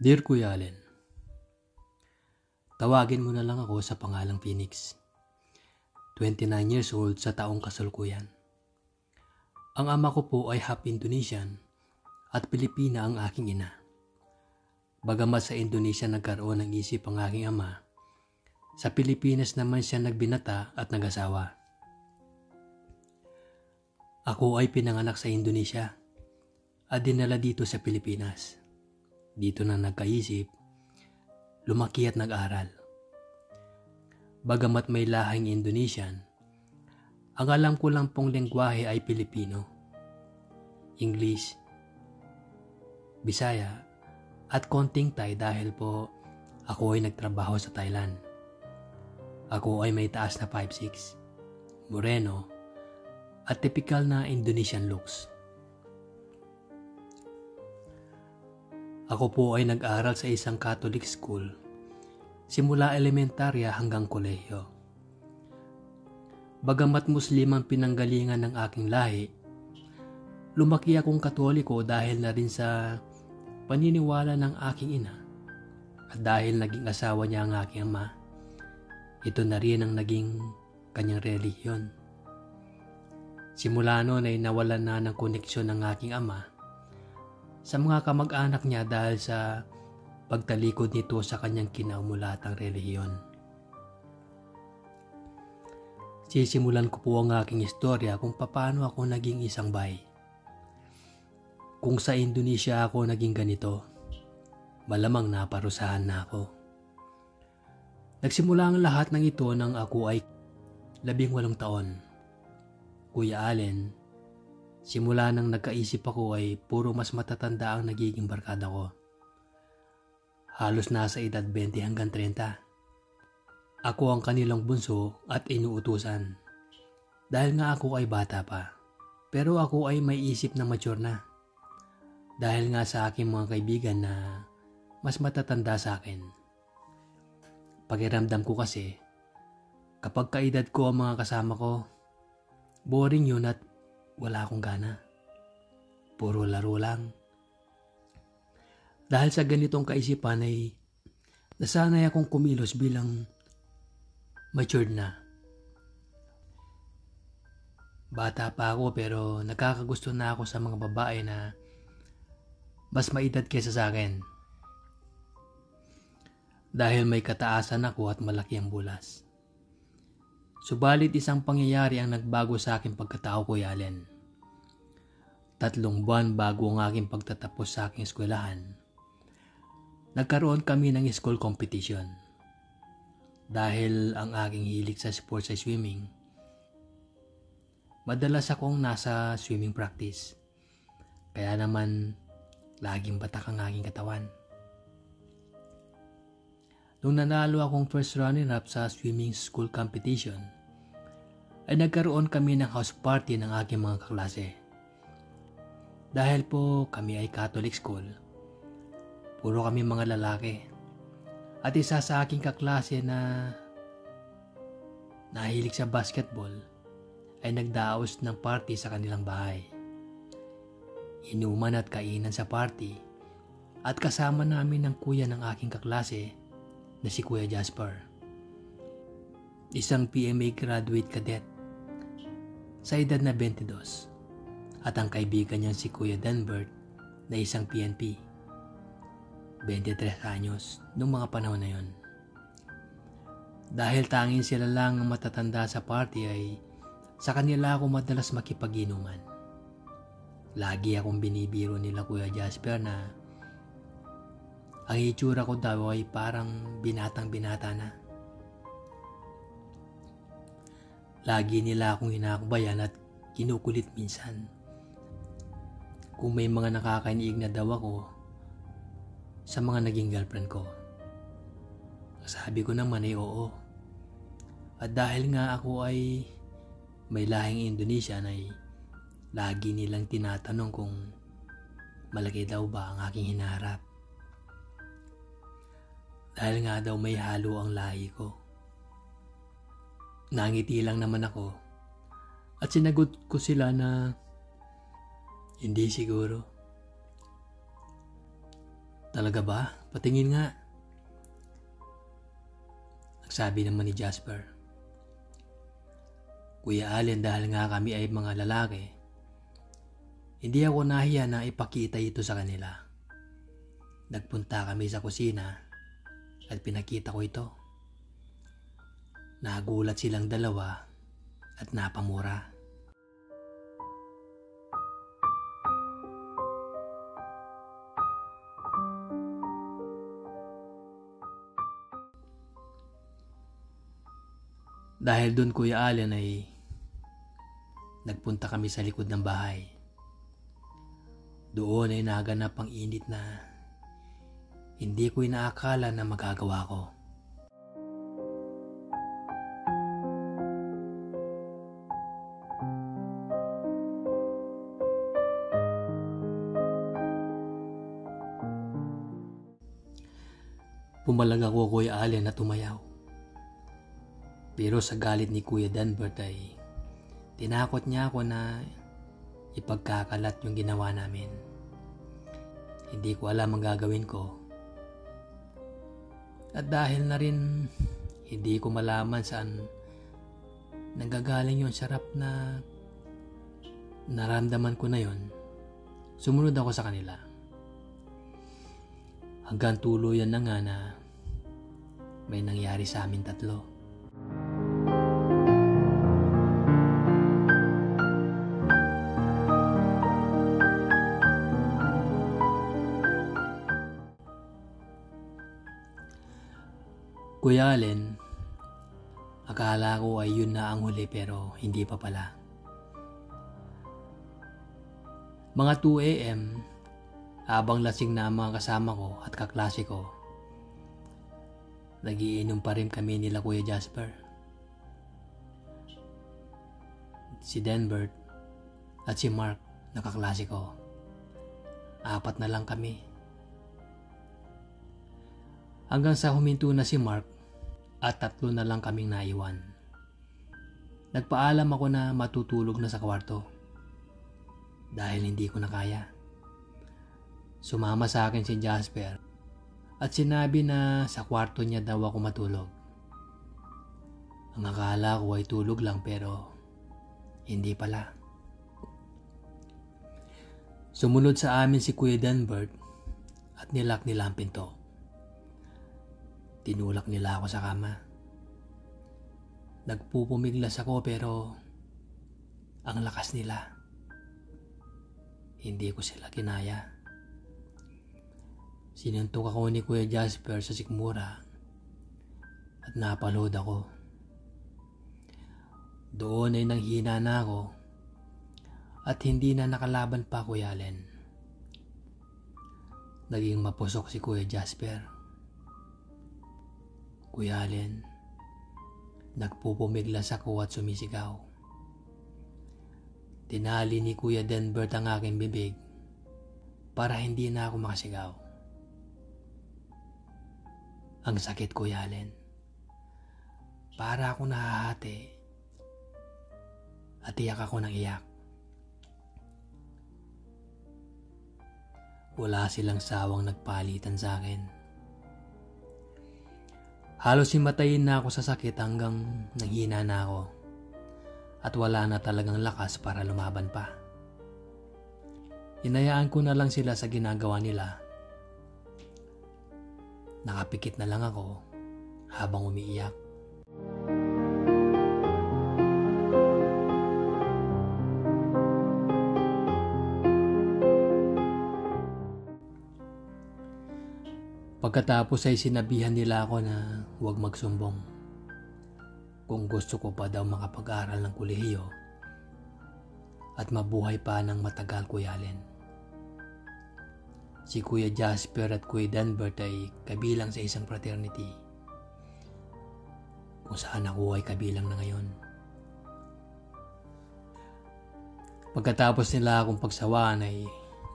Dear Kuya Allen, Tawagin mo na lang ako sa pangalang Phoenix. 29 years old sa taong kasalukuyan. Ang ama ko po ay half Indonesian at Pilipina ang aking ina. Bagamat sa Indonesia nagkaroon ng isip ang aking ama, sa Pilipinas naman siya nagbinata at nag-asawa. Ako ay pinanganak sa Indonesia at dinala dito sa Pilipinas. Dito na nagkaisip lumaki at nag-aral. Bagamat may lahing Indonesian, ang alam ko lang pong lengguwahe ay Pilipino, English, Bisaya, at konting Thai dahil po ako ay nagtrabaho sa Thailand. Ako ay may taas na 5'6", moreno, at typical na Indonesian looks. Ako po ay nag-aral sa isang Catholic school, simula elementarya hanggang kolehiyo. Bagamat Muslim ang pinanggalingan ng aking lahi, lumaki akong katoliko dahil na rin sa paniniwala ng aking ina. At dahil naging asawa niya ang aking ama, ito na rin ang naging kanyang relihiyon. Simula noon ay nawalan na ng koneksyon ng aking ama sa mga kamag-anak niya dahil sa pagtalikod nito sa kanyang kinaumulatang relihiyon. Sisimulan ko po ang aking istorya kung paano ako naging isang bay. Kung sa Indonesia ako naging ganito, malamang naparusahan na ako. Nagsimula ang lahat ng ito nang ako ay labing walong taon. Kuya Allen, Simula nang nagkaisip ako ay puro mas matatanda ang nagiging barkada ko. Halos nasa edad 20 hanggang 30. Ako ang kanilang bunso at inuutusan. Dahil nga ako ay bata pa. Pero ako ay may isip na mature na. Dahil nga sa aking mga kaibigan na mas matatanda sa akin. Pakiramdam ko kasi, kapag kaedad ko ang mga kasama ko, boring yun at wala akong gana. Puro laro lang. Dahil sa ganitong kaisipan ay nasanay akong kumilos bilang matured na. Bata pa ako pero nakakagusto na ako sa mga babae na mas maedad kesa sa akin. Dahil may kataasan ako at malaki ang bulas. Subalit isang pangyayari ang nagbago sa aking pagkatao ko, Allen. Tatlong buwan bago ang aking pagtatapos sa aking eskwelahan, nagkaroon kami ng school competition. Dahil ang aking hilig sa sports ay swimming, madalas akong nasa swimming practice. Kaya naman, laging batak ang aking katawan. Nung nanalo akong first runner-up sa swimming school competition, ay nagkaroon kami ng house party ng aking mga kaklase. Dahil po kami ay Catholic school, puro kami mga lalaki. At isa sa aking kaklase na nahilig sa basketball ay nagdaos ng party sa kanilang bahay. Inuman at kainan sa party at kasama namin ng kuya ng aking kaklase na si Kuya Jasper. Isang PMA graduate cadet sa edad na 22 at ang kaibigan niya si Kuya Danbert na isang PNP. 23 anyos noong mga panahon na yon. Dahil tanging sila lang ang matatanda sa party ay sa kanila ako madalas makipag-inuman. Lagi akong binibiro nila Kuya Jasper na ang itsura ko daw ay parang binatang binata na. Lagi nila akong hinakbayan at kinukulit minsan. Kung may mga nakakaniig na daw ako sa mga naging girlfriend ko. Sabi ko naman ay oo. At dahil nga ako ay may lahing Indonesian ay lagi nilang tinatanong kung malaki daw ba ang aking hinaharap. Dahil nga daw may halo ang lahi ko. Nangiti lang naman ako at sinagot ko sila na hindi siguro. Talaga ba? Patingin nga. Ang sabi naman ni Jasper. Kuya Allen dahil nga kami ay mga lalaki, hindi ako nahiya na ipakita ito sa kanila. Nagpunta kami sa kusina at pinakita ko ito. Nagulat silang dalawa at napamura. Dahil doon Kuya Allen ay nagpunta kami sa likod ng bahay. Doon ay naganap ang init na hindi ko inaakala na magagawa ko. Pumalag ako Kuya Allen at tumayaw. Pero sa galit ni Kuya Danbert ay tinakot niya ako na ipagkakalat yung ginawa namin. Hindi ko alam ang gagawin ko. At dahil na rin hindi ko malaman saan nanggagaling yung sarap na naramdaman ko na yon, sumunod ako sa kanila. Hanggang tuluyan na nga na may nangyari sa amin tatlo. Kuya Allen, akala ko ay yun na ang huli pero hindi pa pala. Mga 2 a.m. habang lasing na ang mga kasama ko at kaklase ko, nagiinom pa rin kami nila Kuya Jasper. Si Denbert at si Mark na kaklase ko. Apat na lang kami. Hanggang sa huminto na si Mark at tatlo na lang kaming naiwan. Nagpaalam ako na matutulog na sa kwarto dahil hindi ko na kaya. Sumama sa akin si Jasper at sinabi na sa kwarto niya daw ako matulog. Ang akala ko ay tulog lang pero hindi pala. Sumunod sa amin si Kuya Danbert at nilak nila ang pinto. Tinulak nila ako sa kama. Nagpupumiglas ako pero ang lakas nila. Hindi ko sila kinaya. Sinuntok ako ni Kuya Jasper sa sikmura at napalood ako. Doon ay nanghina na ako at hindi na nakalaban pa Kuya Allen. Naging mapusok si Kuya Jasper. Kuya Allen, nagpupumiglas ako at sumisigaw. Tinali ni Kuya Denbert ang aking bibig para hindi na ako makasigaw. Ang sakit, Kuya Allen. Para ako nahahati at iyak ako ng iyak. Wala silang sawang nagpalitan sa akin. Halos himatayin na ako sa sakit hanggang nanghina na ako at wala na talagang lakas para lumaban pa. Inayaan ko na lang sila sa ginagawa nila. Nakapikit na lang ako habang umiiyak. Pagkatapos ay sinabihan nila ako na huwag magsumbong. Kung gusto ko pa daw makapag-aral ng kolehiyo at mabuhay pa ng matagal Kuya Allen. Si Kuya Jasper at Kuya Danbert ay kabilang sa isang fraternity kung saan ako ay kabilang na ngayon. Pagkatapos nila akong pagsawaan ay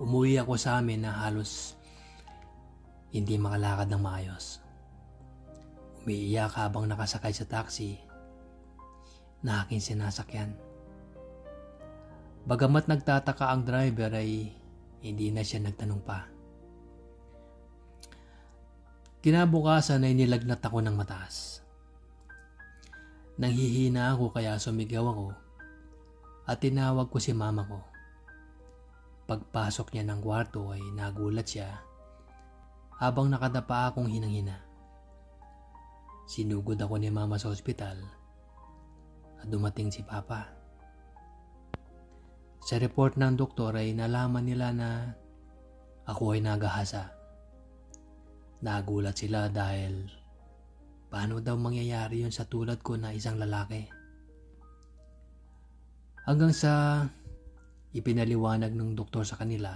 umuwi ako sa amin na halos hindi makalakad ng maayos. Umiiyak habang nakasakay sa taxi na aking sinasakyan. Bagamat nagtataka ang driver ay hindi na siya nagtanong pa. Kinabukasan ay nilagnat ako ng mataas. Nanghihina ako kaya sumigaw ako at tinawag ko si mama ko. Pagpasok niya ng kwarto ay nagulat siya habang nakadapa akong hinang-hina. Sinugod ako ni mama sa ospital at dumating si papa. Sa report ng doktor ay nalaman nila na ako ay nagahasa. Nagulat sila dahil paano daw mangyayari yun sa tulad ko na isang lalaki. Hanggang sa ipinaliwanag ng doktor sa kanila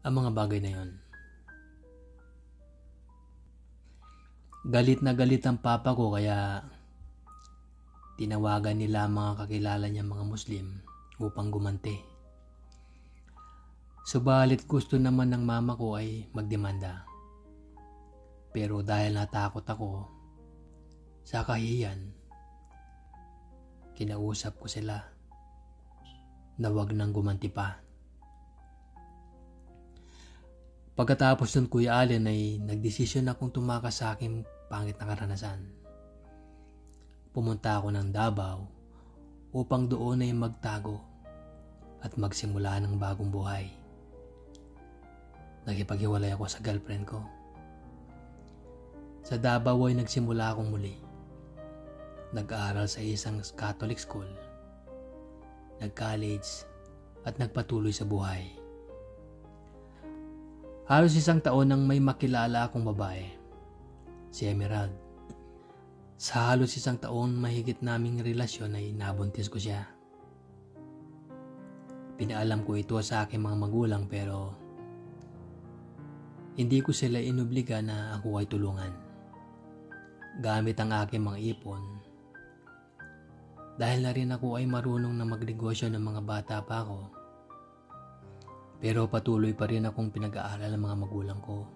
ang mga bagay na yon. Galit na galit ang papa ko kaya tinawagan nila ang mga kakilala niya mga Muslim upang gumanti. Subalit gusto naman ng mama ko ay magdemanda. Pero dahil natakot ako sa kahiyan, kinausap ko sila na wag nang gumanti pa. Pagkatapos ng Kuya Allen ay nagdesisyon akong tumakas sa aking pangit na karanasan. Pumunta ako ng Davao upang doon ay magtago at magsimula ng bagong buhay. Nakipaghiwalay ako sa girlfriend ko. Sa Davao ay nagsimula akong muli. Nag-aaral sa isang Catholic school nag-college, at nagpatuloy sa buhay. Halos isang taon nang may makilala akong babae, si Emerald. Sa halos isang taon mahigit naming relasyon ay nabuntis ko siya. Pinaalam ko ito sa aking mga magulang pero hindi ko sila inubliga na ako ay tulungan. Gamit ang aking mga ipon, dahil na rin ako ay marunong na magnegosyo ng mga bata pa ako. Pero patuloy pa rin akong pinag-aaral ng mga magulang ko.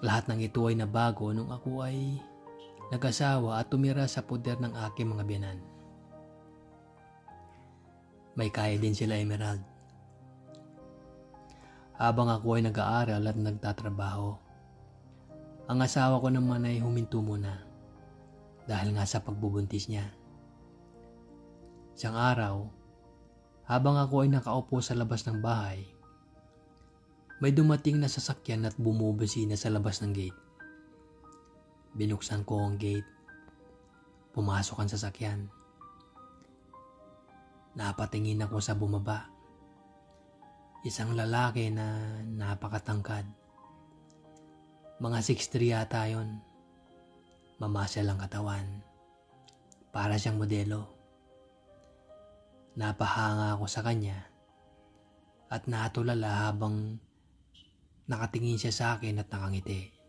Lahat ng ito ay nabago nung ako ay nag-asawa at tumira sa puder ng aking mga biyanan. May kaya din sila Emerald. Habang ako ay nag-aaral at nagtatrabaho, ang asawa ko naman ay huminto muna dahil nga sa pagbubuntis niya. Isang araw, habang ako ay nakaupo sa labas ng bahay, may dumating na sasakyan at bumubusina sa labas ng gate. Binuksan ko ang gate. Pumasok ang sasakyan. Napatingin ako sa bumaba. Isang lalaki na napakatangkad. Mga 6'3 yata yon Mamasya lang katawan. Para siyang modelo. Napahanga ako sa kanya at natulala habang nakatingin siya sa akin at nakangiti.